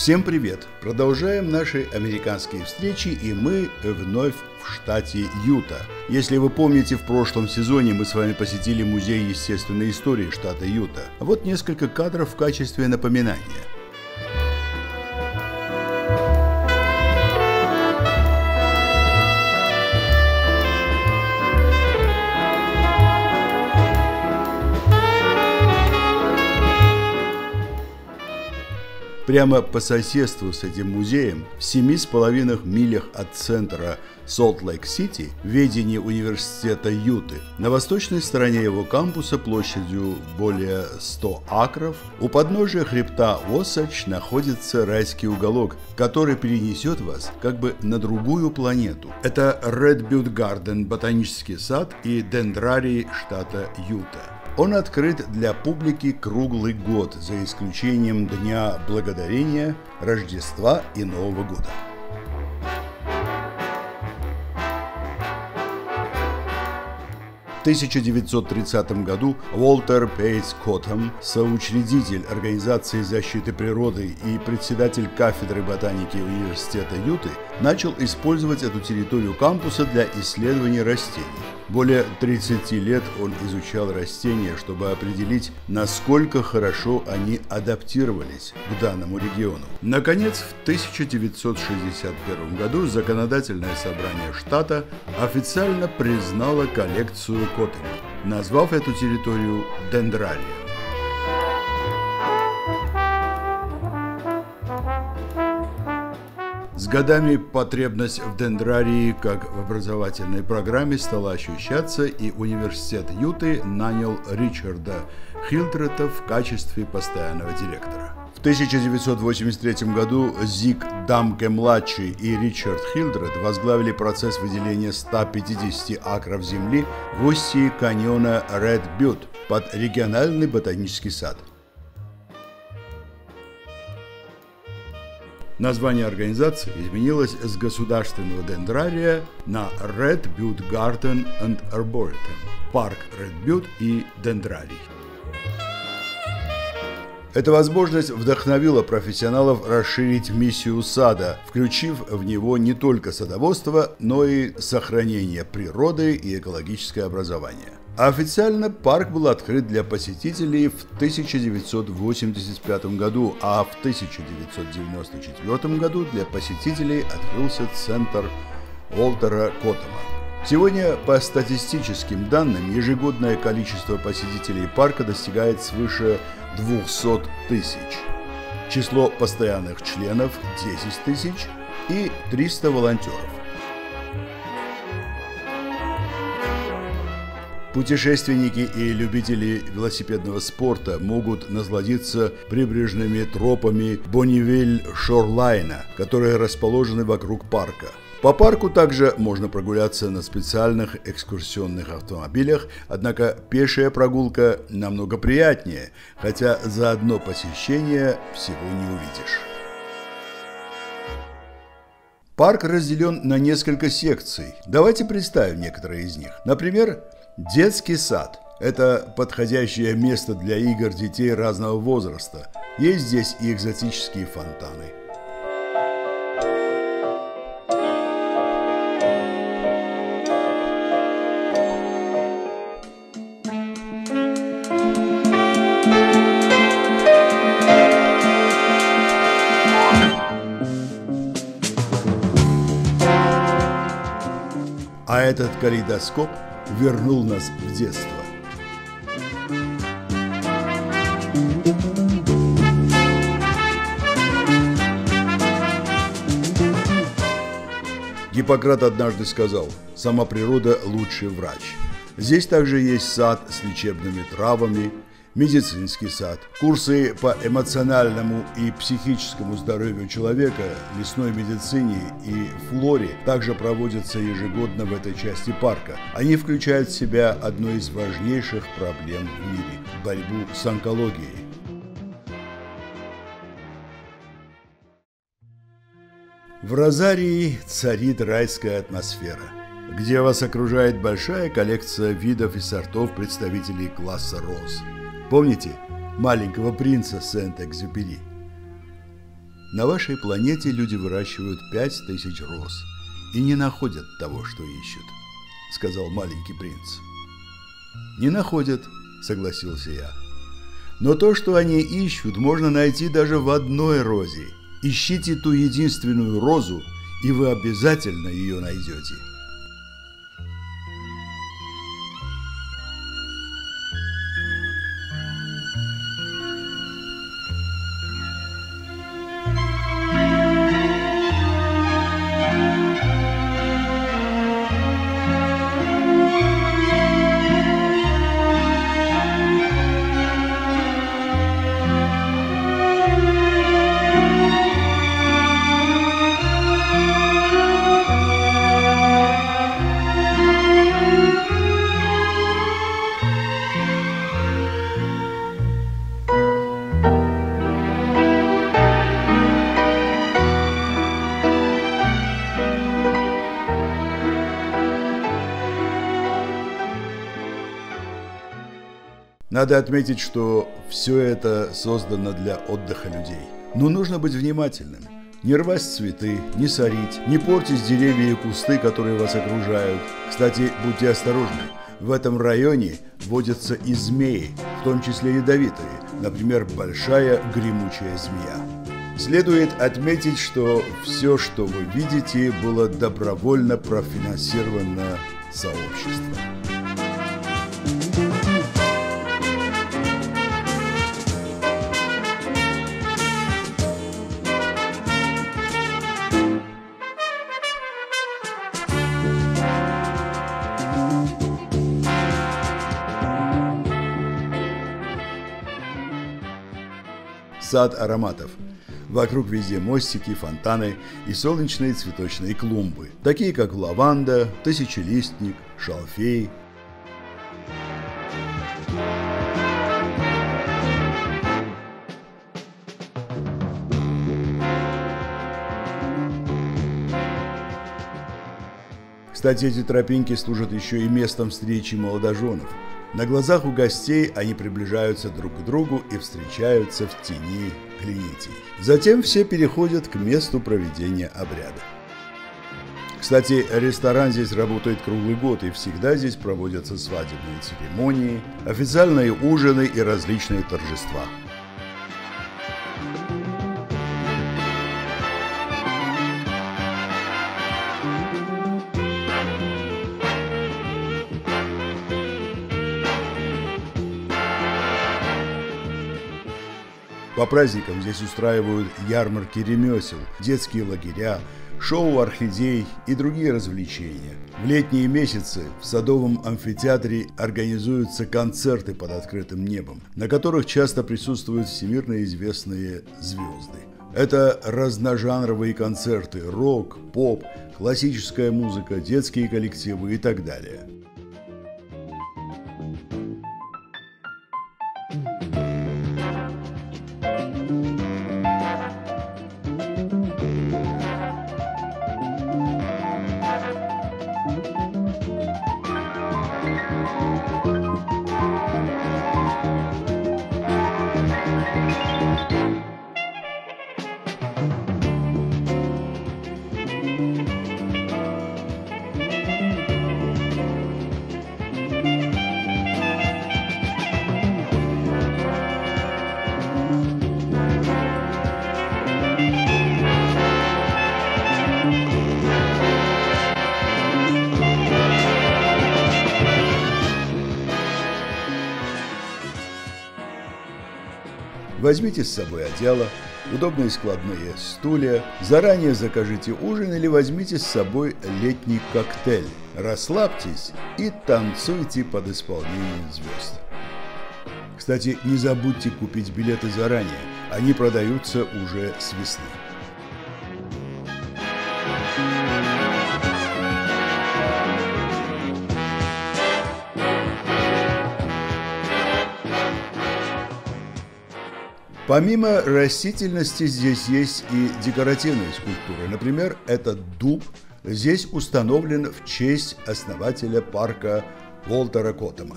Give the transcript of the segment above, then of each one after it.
Всем привет! Продолжаем наши американские встречи, и мы вновь в штате Юта. Если вы помните, в прошлом сезоне мы с вами посетили Музей естественной истории штата Юта. Вот несколько кадров в качестве напоминания. Прямо по соседству с этим музеем, в семи с половиной милях от центра Солт-Лейк-Сити, в ведении университета Юты, на восточной стороне его кампуса площадью более 100 акров, у подножия хребта Осач находится райский уголок, который перенесет вас как бы на другую планету. Это Red Butte Garden, ботанический сад и дендрарий штата Юта. Он открыт для публики круглый год, за исключением Дня Благодарения, Рождества и Нового года. 1930 году Уолтер Пейтс Коттам, соучредитель Организации защиты природы и председатель кафедры ботаники Университета Юты, начал использовать эту территорию кампуса для исследования растений. Более 30 лет он изучал растения, чтобы определить, насколько хорошо они адаптировались к данному региону. Наконец, в 1961 году законодательное собрание штата официально признало коллекцию Коттеля, назвав эту территорию Дендралием. Годами потребность в дендрарии как в образовательной программе стала ощущаться, и университет Юты нанял Ричарда Хилдрета в качестве постоянного директора. В 1983 году Зиг Дамке-младший и Ричард Хилдред возглавили процесс выделения 150 акров земли в устье каньона Ред Бют под региональный ботанический сад. Название организации изменилось с государственного дендрария на Red Butte Garden and Arboretum, парк Red Butte и дендрарий. Эта возможность вдохновила профессионалов расширить миссию сада, включив в него не только садоводство, но и сохранение природы и экологическое образование. Официально парк был открыт для посетителей в 1985 году, а в 1994 году для посетителей открылся центр Уолтера Коттема. Сегодня, по статистическим данным, ежегодное количество посетителей парка достигает свыше 200 тысяч. Число постоянных членов 10 тысяч и 300 волонтеров. Путешественники и любители велосипедного спорта могут насладиться прибрежными тропами Боннивиль-Шорлайна, которые расположены вокруг парка. По парку также можно прогуляться на специальных экскурсионных автомобилях, однако пешая прогулка намного приятнее, хотя за одно посещение всего не увидишь. Парк разделен на несколько секций. Давайте представим некоторые из них. Например, детский сад. Это подходящее место для игр детей разного возраста. Есть здесь и экзотические фонтаны – этот калейдоскоп вернул нас в детство. Гиппократ однажды сказал, сама природа лучший врач. Здесь также есть сад с лечебными травами, медицинский сад, курсы по эмоциональному и психическому здоровью человека, лесной медицине и флоре также проводятся ежегодно в этой части парка. Они включают в себя одну из важнейших проблем в мире – борьбу с онкологией. В Розарии царит райская атмосфера, где вас окружает большая коллекция видов и сортов представителей класса роз – Помните маленького принца Сент-Экзюпери? На вашей планете люди выращивают пять тысяч роз и не находят того, что ищут, сказал маленький принц. Не находят, согласился я. Но то, что они ищут, можно найти даже в одной розе. Ищите ту единственную розу, и вы обязательно ее найдете. Надо отметить, что все это создано для отдыха людей. Но нужно быть внимательным. Не рвать цветы, не сорить, не портить деревья и кусты, которые вас окружают. Кстати, будьте осторожны. В этом районе водятся и змеи, в том числе ядовитые, например, большая гремучая змея. Следует отметить, что все, что вы видите, было добровольно профинансировано сообществом. Сад ароматов. Вокруг везде мостики, фонтаны и солнечные цветочные клумбы, такие как лаванда, тысячелистник, шалфей. Кстати, эти тропинки служат еще и местом встречи молодоженов – на глазах у гостей они приближаются друг к другу и встречаются в тени клинитий. Затем все переходят к месту проведения обряда. Кстати, ресторан здесь работает круглый год, и всегда здесь проводятся свадебные церемонии, официальные ужины и различные торжества. По праздникам здесь устраивают ярмарки ремесел, детские лагеря, шоу орхидей и другие развлечения. В летние месяцы в садовом амфитеатре организуются концерты под открытым небом, на которых часто присутствуют всемирно известные звезды. Это разножанровые концерты, рок, поп, классическая музыка, детские коллективы и так далее. Возьмите с собой одеяло, удобные складные стулья, заранее закажите ужин или возьмите с собой летний коктейль. Расслабьтесь и танцуйте под исполнение звезд. Кстати, не забудьте купить билеты заранее, они продаются уже с весны. Помимо растительности здесь есть и декоративные скульптуры. Например, этот дуб здесь установлен в честь основателя парка Волтера Коттема.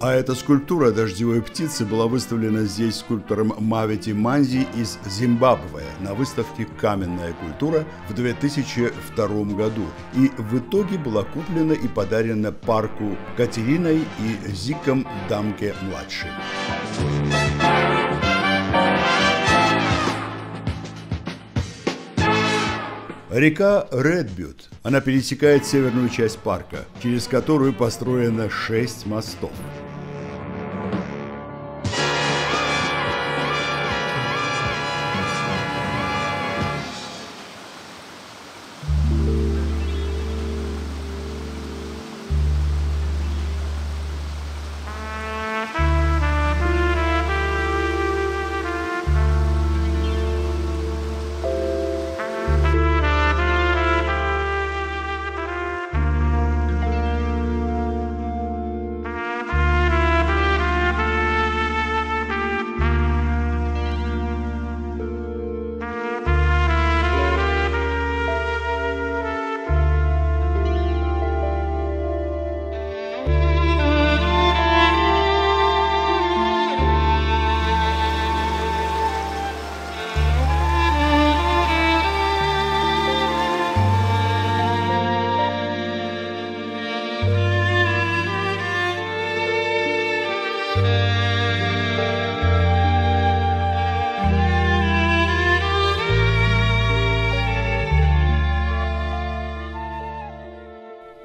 А эта скульптура дождевой птицы была выставлена здесь скульптором Мавити Манзи из Зимбабве на выставке «Каменная культура» в 2002 году и в итоге была куплена и подарена парку Катериной и Зиком Дамке-младшим. Река Редбют. Она пересекает северную часть парка, через которую построено шесть мостов.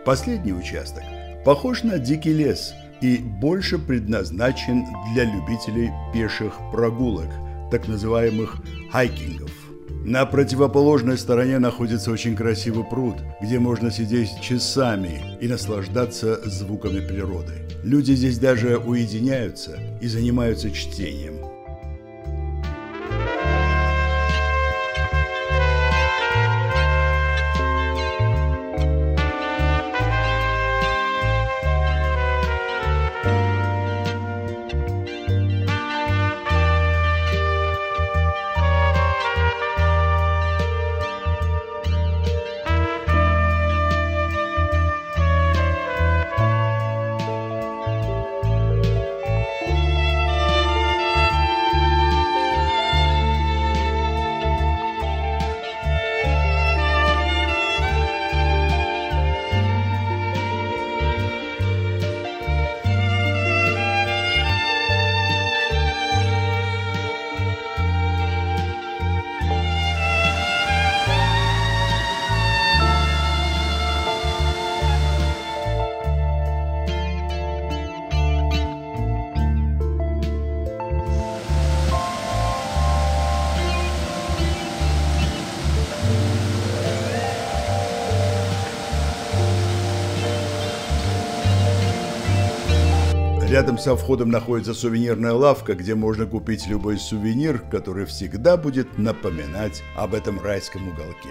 Последний участок похож на дикий лес и больше предназначен для любителей пеших прогулок, так называемых хайкингов. На противоположной стороне находится очень красивый пруд, где можно сидеть часами и наслаждаться звуками природы. Люди здесь даже уединяются и занимаются чтением. Рядом со входом находится сувенирная лавка, где можно купить любой сувенир, который всегда будет напоминать об этом райском уголке.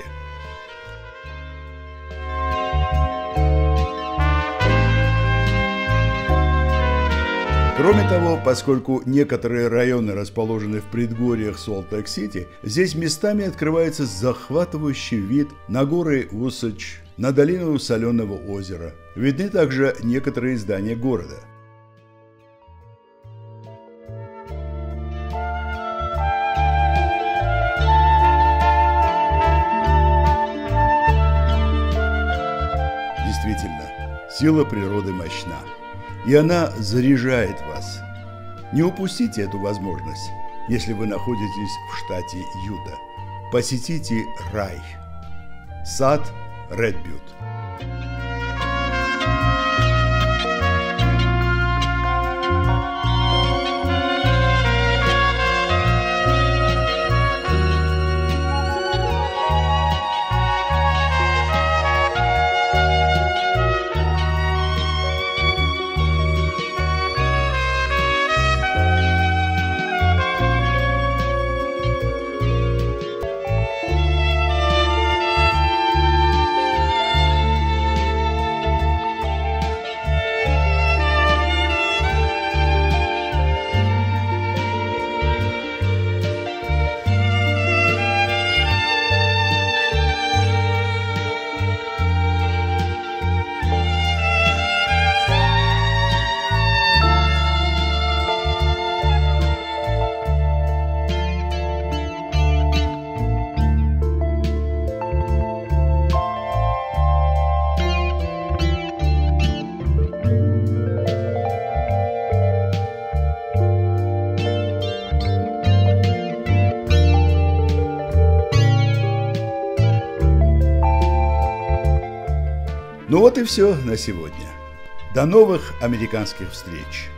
Кроме того, поскольку некоторые районы расположены в предгорьях Солт-Лейк-Сити, здесь местами открывается захватывающий вид на горы Усач, на долину Соленого озера. Видны также некоторые здания города – Сила природы мощна, и она заряжает вас. Не упустите эту возможность, если вы находитесь в штате Юта. Посетите рай. Сад Редбют. Ну вот и все на сегодня. До новых американских встреч!